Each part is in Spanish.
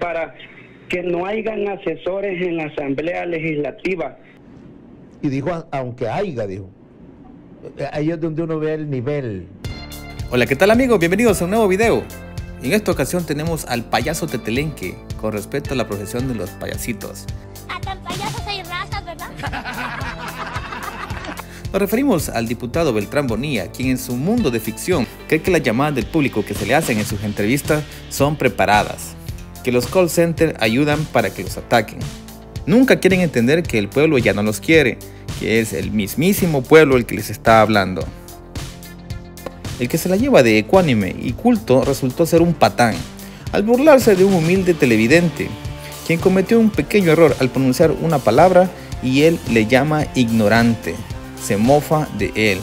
para que no hayan asesores en la Asamblea Legislativa. Y dijo, aunque haya, dijo. Ahí es donde uno ve el nivel. Hola, ¿qué tal amigos? Bienvenidos a un nuevo video. En esta ocasión tenemos al payaso Tetelenque, con respecto a la profesión de los payasitos. Hasta en payasos hay razas, ¿verdad? Nos referimos al diputado Beltrán Bonilla, quien en su mundo de ficción cree que las llamadas del público que se le hacen en sus entrevistas son preparadas, que los call centers ayudan para que los ataquen. Nunca quieren entender que el pueblo ya no los quiere, que es el mismísimo pueblo el que les está hablando. El que se la lleva de ecuánime y culto resultó ser un patán, al burlarse de un humilde televidente, quien cometió un pequeño error al pronunciar una palabra y él le llama ignorante se mofa de él.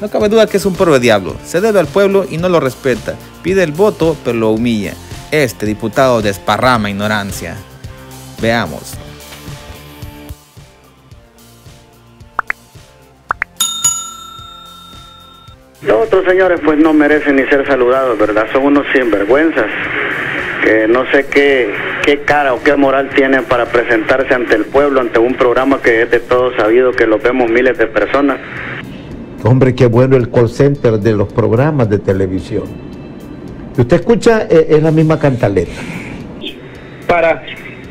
No cabe duda que es un perro de diablo, se debe al pueblo y no lo respeta, pide el voto pero lo humilla. Este diputado desparrama ignorancia. Veamos. Los otros señores pues no merecen ni ser saludados, ¿verdad? Son unos sinvergüenzas que no sé qué, qué cara o qué moral tienen para presentarse ante el pueblo, ante un programa que es de todo sabido, que lo vemos miles de personas. Hombre, qué bueno el call center de los programas de televisión. Usted escucha, eh, es la misma cantaleta. Para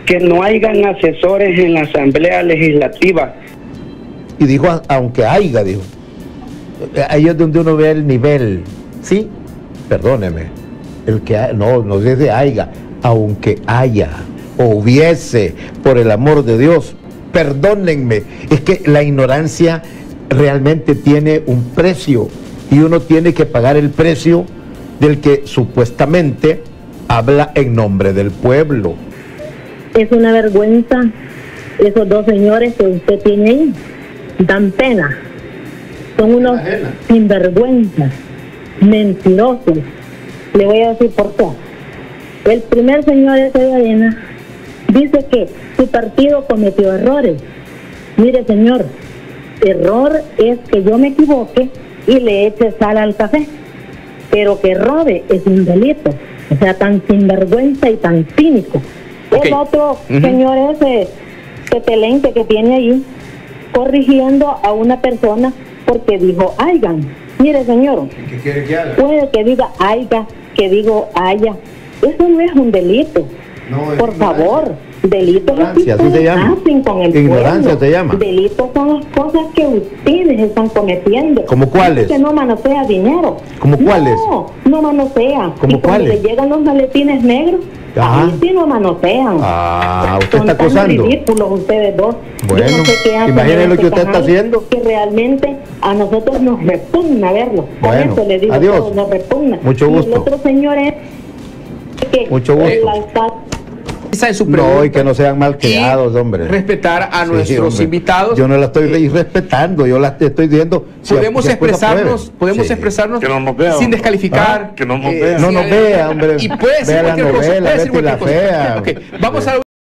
que no hayan asesores en la Asamblea Legislativa. Y dijo, aunque haya, dijo. Ahí es donde uno ve el nivel. ¿Sí? Perdóneme el que no, no dice haya, aunque haya o hubiese, por el amor de Dios, perdónenme, es que la ignorancia realmente tiene un precio y uno tiene que pagar el precio del que supuestamente habla en nombre del pueblo. Es una vergüenza esos dos señores que usted tiene ahí, dan pena. Son unos sinvergüenzas, mentirosos, le voy a decir por qué. El primer señor ese de Arena dice que su partido cometió errores. Mire, señor, error es que yo me equivoque y le eche sal al café. Pero que robe es un delito. O sea, tan sinvergüenza y tan cínico. El otro señor ese tetelente que tiene ahí corrigiendo a una persona porque dijo, aigan. Mire, señor, ¿Qué quiere que haga? puede que diga, aiga, que digo haya. Eso no es un delito. Por favor, delitos así se llama. con el Ignorancia te llama. Delitos son las cosas que ustedes están cometiendo. ¿Como cuáles? Que no manosea dinero. ¿Como cuáles? No, no manosea. ¿Como y cuando cuáles? le llegan los maletines negros, Ajá. ahí sí no manosean. Ah, usted Son está tan acusando. ridículos ustedes dos. Bueno, no sé hacen en lo este que usted está haciendo. Que realmente a nosotros nos repugna verlo. Con Bueno, eso le digo adiós. todo, nos repugna. Mucho Y gusto. el otro señor es que Mucho gusto. el alcalde Esa es su No, y que no sean mal criados, hombre. Respetar a Sí, nuestros hombre. invitados. Yo no la estoy respetando, yo la estoy diciendo. si- podemos si expresarnos, podemos Sí. expresarnos Que no nos vea, sin descalificar. Ah, que no nos eh, vea. No sin- nos vea, hombre. Y puede decir Vea la cualquier cosa, novela, puede decir la cosa. Fea. Ok, Vamos a